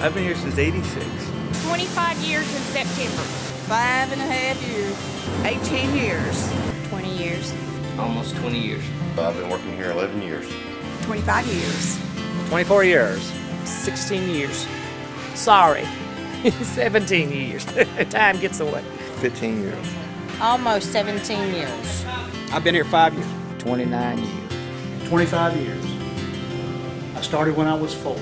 I've been here since 86. 25 years in September. Five and a half years. 18 years. 20 years. Almost 20 years. I've been working here 11 years. 25 years. 24 years. 16 years. Sorry, 17 years. Time gets away. 15 years. Almost 17 years. I've been here five years. 29 years. 25 years. I started when I was four.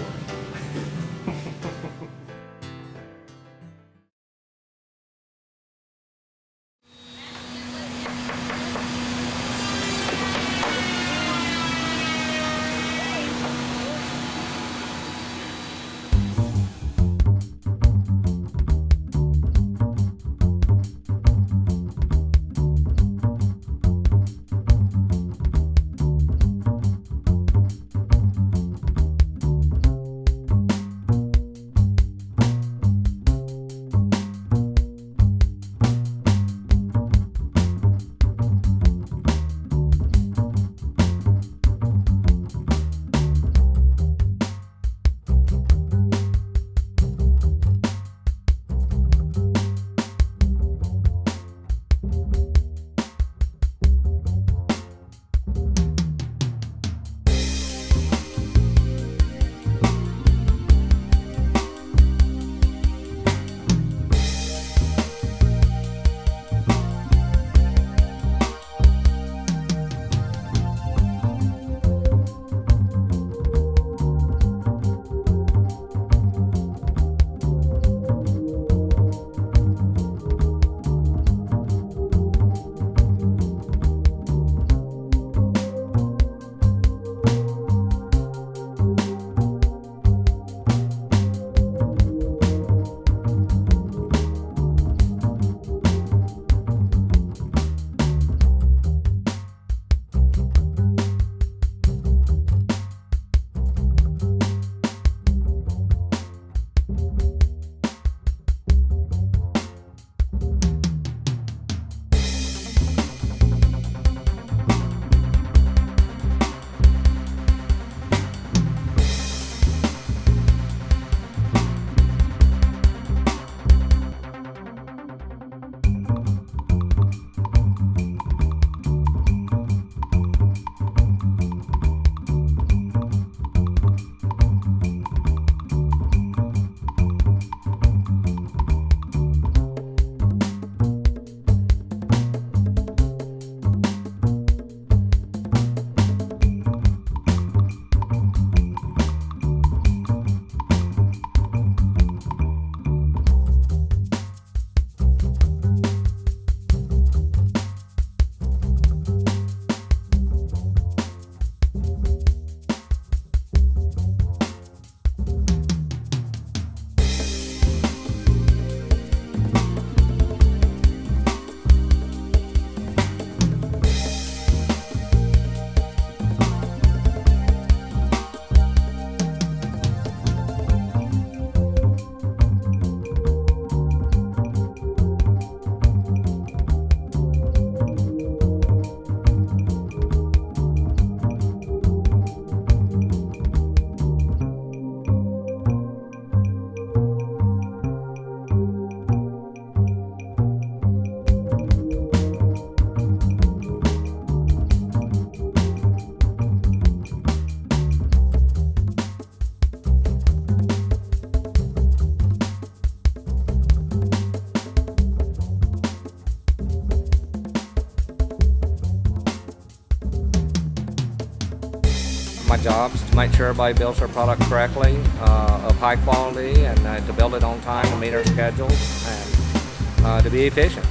My job is to make sure everybody builds their product correctly, uh, of high quality, and uh, to build it on time to meet our schedules, and uh, to be efficient.